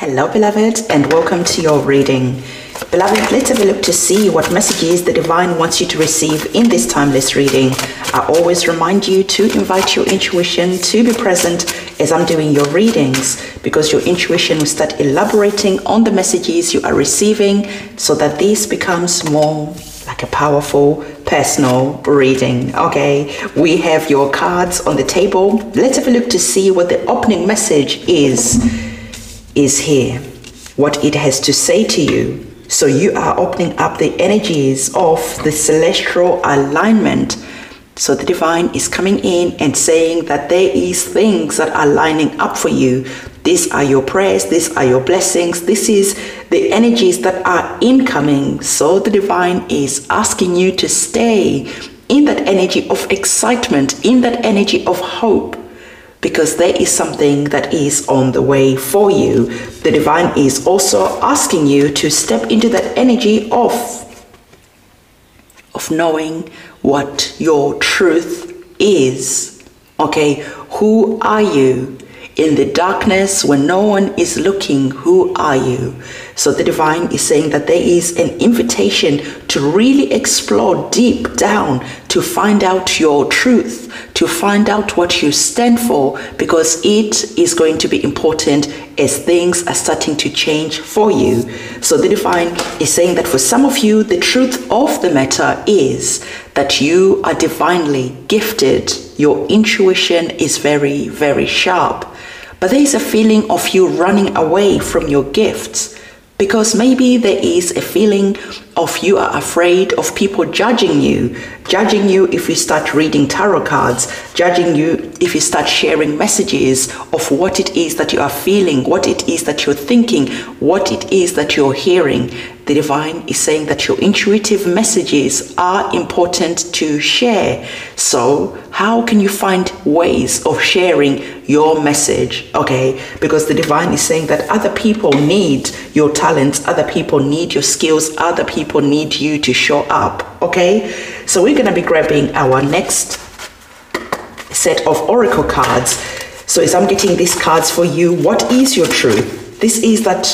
Hello, beloved, and welcome to your reading. Beloved, let's have a look to see what messages the divine wants you to receive in this timeless reading. I always remind you to invite your intuition to be present as I'm doing your readings because your intuition will start elaborating on the messages you are receiving so that this becomes more like a powerful personal reading. Okay, we have your cards on the table. Let's have a look to see what the opening message is is here, what it has to say to you. So you are opening up the energies of the celestial alignment. So the divine is coming in and saying that there is things that are lining up for you. These are your prayers, these are your blessings, this is the energies that are incoming. So the divine is asking you to stay in that energy of excitement, in that energy of hope because there is something that is on the way for you. The divine is also asking you to step into that energy of of knowing what your truth is. Okay, who are you? In the darkness, when no one is looking, who are you? So the divine is saying that there is an invitation to really explore deep down to find out your truth, to find out what you stand for, because it is going to be important as things are starting to change for you. So the divine is saying that for some of you, the truth of the matter is that you are divinely gifted. Your intuition is very, very sharp. But there is a feeling of you running away from your gifts because maybe there is a feeling of you are afraid of people judging you, judging you if you start reading tarot cards, judging you if you start sharing messages of what it is that you are feeling, what it is that you're thinking, what it is that you're hearing. The divine is saying that your intuitive messages are important to share. So, how can you find ways of sharing your message? Okay, because the divine is saying that other people need your talents, other people need your skills, other people need you to show up. Okay, so we're going to be grabbing our next set of oracle cards. So, as I'm getting these cards for you, what is your truth? This is that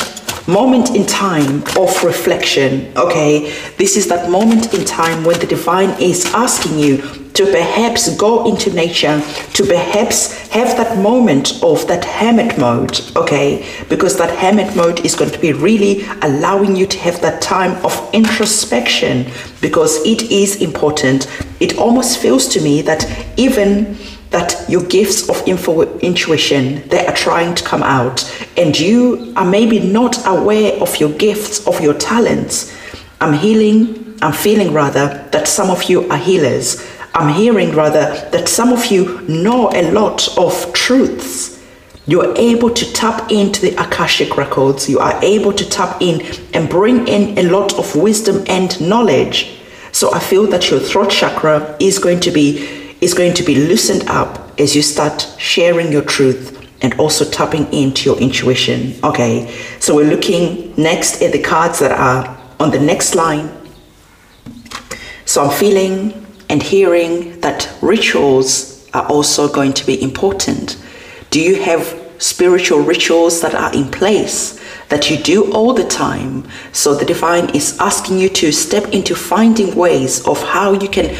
moment in time of reflection. Okay, this is that moment in time when the divine is asking you to perhaps go into nature, to perhaps have that moment of that hermit mode, okay? Because that hermit mode is going to be really allowing you to have that time of introspection because it is important. It almost feels to me that even that your gifts of info, intuition they are trying to come out. And you are maybe not aware of your gifts of your talents. I'm healing i'm feeling rather that some of you are healers. I'm hearing rather that some of you know a lot of truths. You're able to tap into the akashic records. You are able to tap in and bring in a lot of wisdom and knowledge. So i feel that your throat chakra is going to be is going to be loosened up as you start sharing your truth and also tapping into your intuition. Okay, so we're looking next at the cards that are on the next line. So I'm feeling and hearing that rituals are also going to be important. Do you have spiritual rituals that are in place that you do all the time? So the divine is asking you to step into finding ways of how you can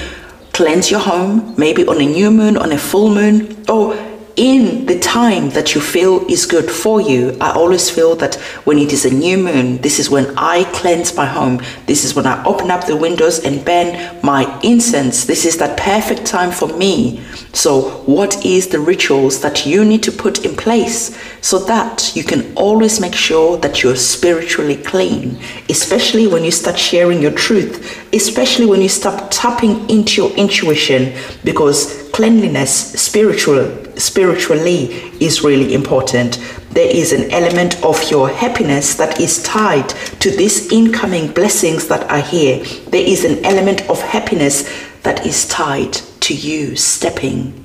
cleanse your home, maybe on a new moon, on a full moon, or in the time that you feel is good for you. I always feel that when it is a new moon, this is when I cleanse my home. This is when I open up the windows and burn my incense. This is that perfect time for me. So, what is the rituals that you need to put in place so that you can always make sure that you're spiritually clean, especially when you start sharing your truth, especially when you start tapping into your intuition? Because cleanliness spiritual spiritually is really important. There is an element of your happiness that is tied to these incoming blessings that are here. There is an element of happiness that is tied to you stepping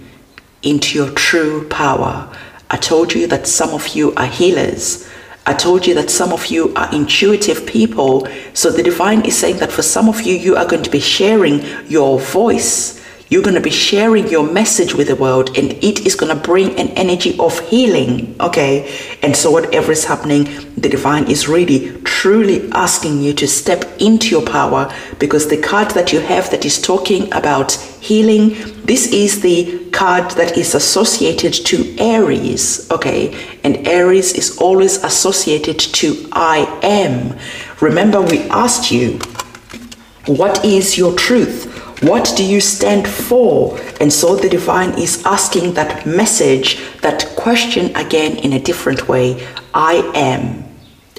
into your true power i told you that some of you are healers I told you that some of you are intuitive people. So the divine is saying that for some of you, you are going to be sharing your voice You're going to be sharing your message with the world and it is going to bring an energy of healing. Okay. And so, whatever is happening, the divine is really truly asking you to step into your power because the card that you have that is talking about healing, this is the card that is associated to Aries. Okay. And Aries is always associated to I am. Remember, we asked you, what is your truth? What do you stand for? And so the divine is asking that message, that question again in a different way. I am.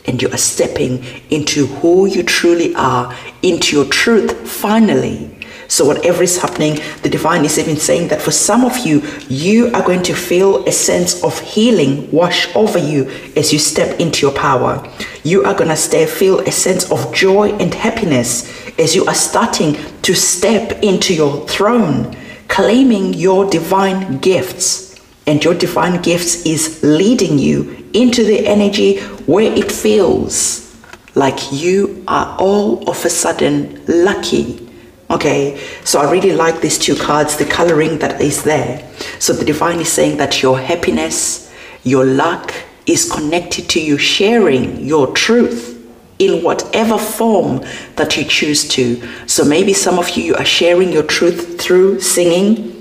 And you are stepping into who you truly are, into your truth finally. So, whatever is happening, the divine is even saying that for some of you, you are going to feel a sense of healing wash over you as you step into your power. You are going to feel a sense of joy and happiness as you are starting to step into your throne, claiming your divine gifts. And your divine gifts is leading you into the energy where it feels like you are all of a sudden lucky. Okay, so I really like these two cards, the coloring that is there. So the divine is saying that your happiness, your luck is connected to you sharing your truth in whatever form that you choose to. So maybe some of you, are sharing your truth through singing.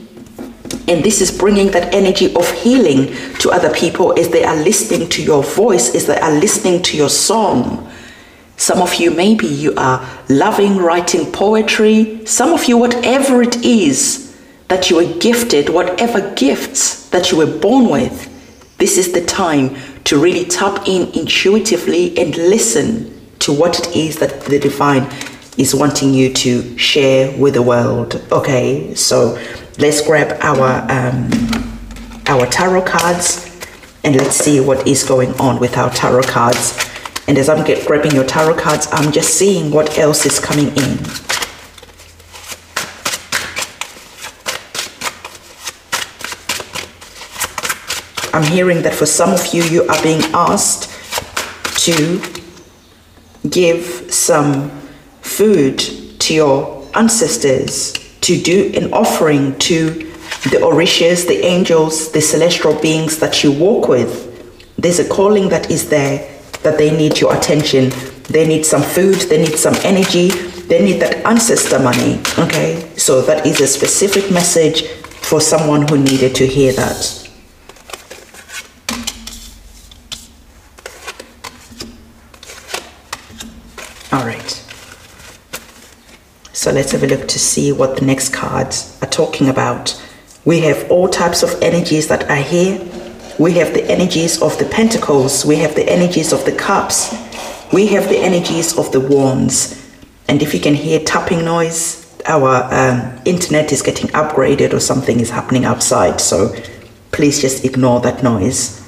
And this is bringing that energy of healing to other people as they are listening to your voice, as they are listening to your song. Some of you, maybe you are loving writing poetry. Some of you, whatever it is that you were gifted, whatever gifts that you were born with, this is the time to really tap in intuitively and listen to what it is that the divine is wanting you to share with the world. Okay, so let's grab our um, our tarot cards and let's see what is going on with our tarot cards. And as I'm get, grabbing your tarot cards, I'm just seeing what else is coming in. I'm hearing that for some of you, you are being asked to give some food to your ancestors, to do an offering to the Orishas, the angels, the celestial beings that you walk with. There's a calling that is there that they need your attention. They need some food, they need some energy, they need that ancestor money. Okay, so that is a specific message for someone who needed to hear that. All right. So let's have a look to see what the next cards are talking about. We have all types of energies that are here. We have the energies of the pentacles. We have the energies of the cups. We have the energies of the wands. And if you can hear tapping noise, our um, internet is getting upgraded or something is happening outside. So please just ignore that noise.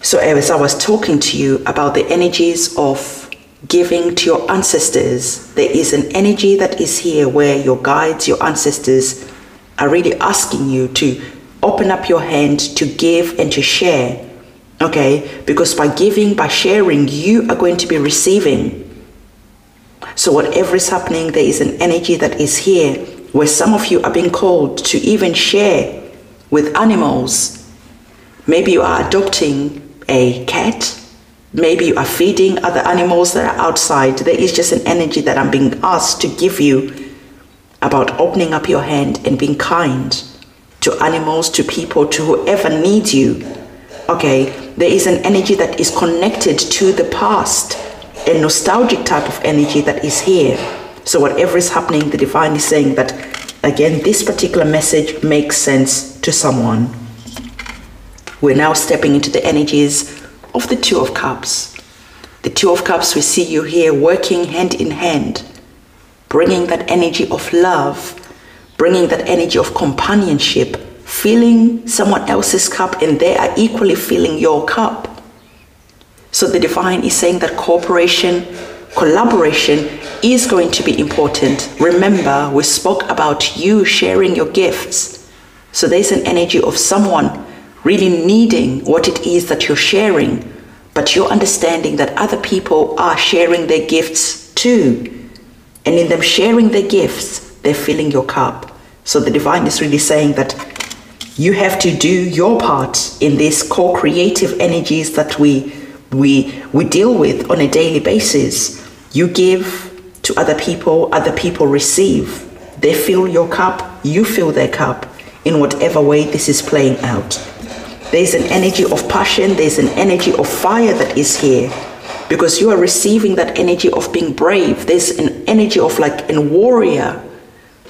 So as I was talking to you about the energies of giving to your ancestors, there is an energy that is here where your guides, your ancestors are really asking you to open up your hand to give and to share. Okay? Because by giving, by sharing, you are going to be receiving. So, whatever is happening, there is an energy that is here where some of you are being called to even share with animals. Maybe you are adopting a cat Maybe you are feeding other animals that are outside. There is just an energy that I'm being asked to give you about opening up your hand and being kind to animals, to people, to whoever needs you. Okay, there is an energy that is connected to the past, a nostalgic type of energy that is here. So, whatever is happening, the divine is saying that again, this particular message makes sense to someone. We're now stepping into the energies of the Two of Cups. The Two of Cups, we see you here working hand in hand, bringing that energy of love, bringing that energy of companionship, filling someone else's cup, and they are equally filling your cup. So the divine is saying that cooperation, collaboration is going to be important. Remember, we spoke about you sharing your gifts. So there's an energy of someone really needing what it is that you're sharing, but you're understanding that other people are sharing their gifts too. And in them sharing their gifts, they're filling your cup. So the divine is really saying that you have to do your part in these co-creative energies that we we we deal with on a daily basis. You give to other people, other people receive. They fill your cup, you fill their cup in whatever way this is playing out. There's an energy of passion, there's an energy of fire that is here because you are receiving that energy of being brave. There's an energy of like a warrior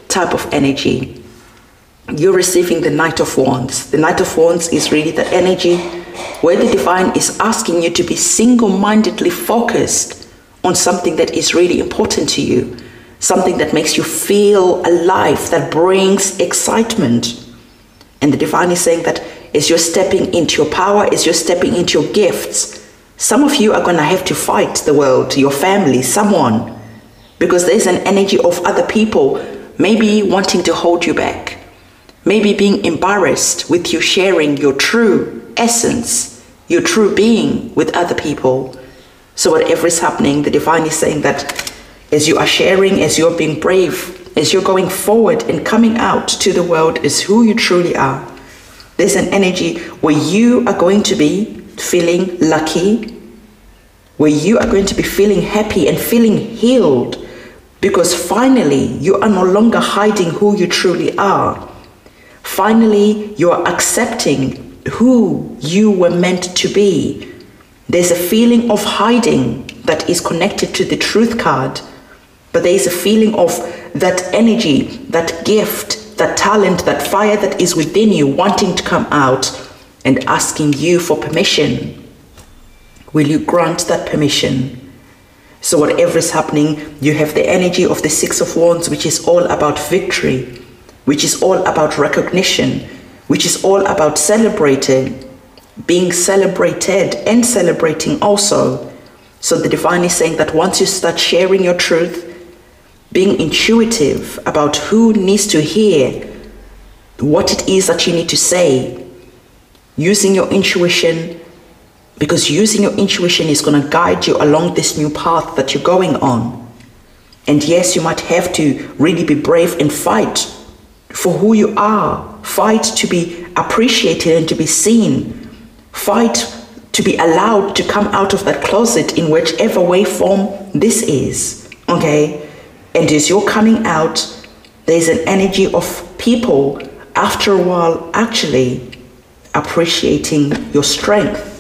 type of energy. You're receiving the Knight of Wands. The Knight of Wands is really the energy where the divine is asking you to be single mindedly focused on something that is really important to you, something that makes you feel alive, that brings excitement. And the divine is saying that as you're stepping into your power, is you're stepping into your gifts, some of you are going to have to fight the world, your family, someone, because there's an energy of other people maybe wanting to hold you back, maybe being embarrassed with you sharing your true essence, your true being with other people. So, whatever is happening, the divine is saying that as you are sharing, as you're being brave, as you're going forward and coming out to the world is who you truly are, there's an energy where you are going to be feeling lucky, where you are going to be feeling happy and feeling healed because finally you are no longer hiding who you truly are. Finally, you are accepting who you were meant to be. There's a feeling of hiding that is connected to the truth card, but there is a feeling of that energy, that gift, that talent, that fire that is within you wanting to come out and asking you for permission. Will you grant that permission? So, whatever is happening, you have the energy of the Six of Wands, which is all about victory, which is all about recognition, which is all about celebrating, being celebrated and celebrating also. So, the divine is saying that once you start sharing your truth, being intuitive about who needs to hear what it is that you need to say, using your intuition, because using your intuition is going to guide you along this new path that you're going on. And yes, you might have to really be brave and fight for who you are, fight to be appreciated and to be seen, fight to be allowed to come out of that closet in whichever way form this is. Okay? And as you're coming out, there's an energy of people after a while actually appreciating your strength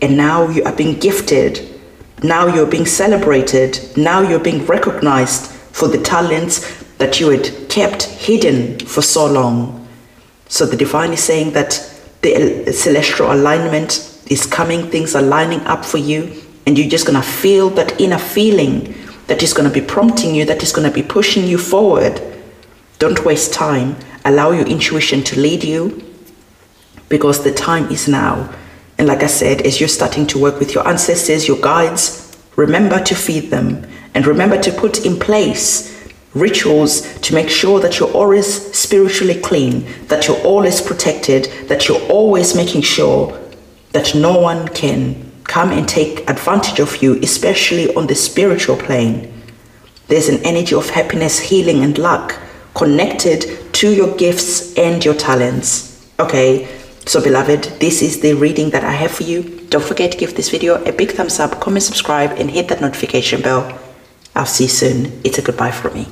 and now you are being gifted. Now you're being celebrated. Now you're being recognized for the talents that you had kept hidden for so long. So the divine is saying that the celestial alignment is coming, things are lining up for you, and you're just going to feel that inner feeling that is going to be prompting you, that is going to be pushing you forward. Don't waste time. Allow your intuition to lead you because the time is now. And like I said, as you're starting to work with your ancestors, your guides, remember to feed them and remember to put in place rituals to make sure that you're always spiritually clean, that you're always protected, that you're always making sure that no one can come and take advantage of you, especially on the spiritual plane. There's an energy of happiness, healing, and luck connected to your gifts and your talents. Okay, so beloved, this is the reading that I have for you. Don't forget to give this video a big thumbs up, comment, subscribe, and hit that notification bell. I'll see you soon. It's a goodbye from me.